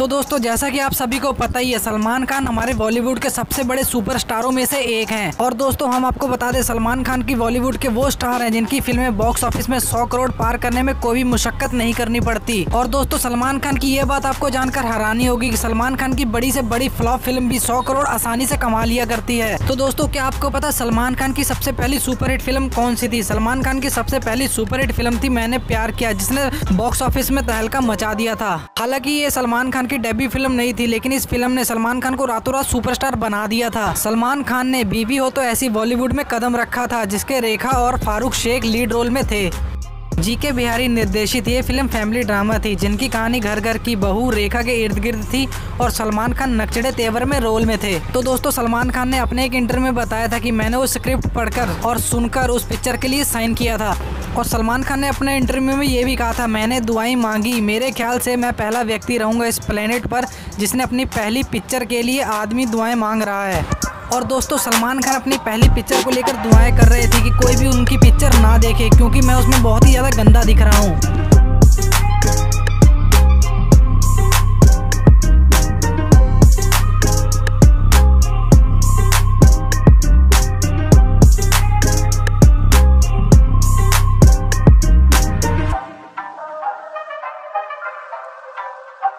तो दोस्तों, जैसा कि आप सभी को पता ही है, सलमान खान हमारे बॉलीवुड के सबसे बड़े सुपरस्टारों में से एक हैं। और दोस्तों, हम आपको बता दें, सलमान खान की बॉलीवुड के वो स्टार हैं, जिनकी फ़िल्में बॉक्स ऑफ़िस में 100 करोड़ पार करने में कोई भी मुशक्कत नहीं करनी पड़ती। और दोस्तों, सलमान खान की ये बात आपको जानकर हैरानी होगी की सलमान खान की बड़ी से बड़ी फ्लॉप फ़िल्म भी सौ करोड़ आसानी से कमा लिया करती है। तो दोस्तों, क्या आपको पता सलमान खान की सबसे पहली सुपरहिट फ़िल्म कौन सी थी? सलमान खान की सबसे पहली सुपरहिट फ़िल्म थी मैंने प्यार किया, जिसने बॉक्स ऑफ़िस में तहलका मचा दिया था। हालाँकि ये सलमान खान की डेब्यू फ़िल्म नहीं थी, लेकिन इस फ़िल्म ने सलमान खान को रातों रात सुपरस्टार बना दिया था। सलमान खान ने बीबी हो तो ऐसी बॉलीवुड में कदम रखा था, जिसके रेखा और फारूक शेख लीड रोल में थे। जी के बिहारी निर्देशित ये फ़िल्म फैमिली ड्रामा थी, जिनकी कहानी घर घर की बहू रेखा के इर्द गिर्द थी और सलमान खान नक्चड़े तेवर में रोल में थे। तो दोस्तों, सलमान खान ने अपने एक इंटरव्यू में बताया था कि मैंने वो स्क्रिप्ट पढ़कर और सुनकर उस पिक्चर के लिए साइन किया था। और सलमान खान ने अपने इंटरव्यू में ये भी कहा था, मैंने दुआई मांगी। मेरे ख्याल से मैं पहला व्यक्ति रहूँगा इस प्लेनेट पर जिसने अपनी पहली पिक्चर के लिए आदमी दुआएँ मांग रहा है। और दोस्तों, सलमान खान अपनी पहली पिक्चर को लेकर दुआएँ कर रहे थे कि कोई भी उनकी पिक्चर ना देखे, क्योंकि मैं उसमें बहुत ही ज़्यादा गंदा दिख रहा हूँ। Música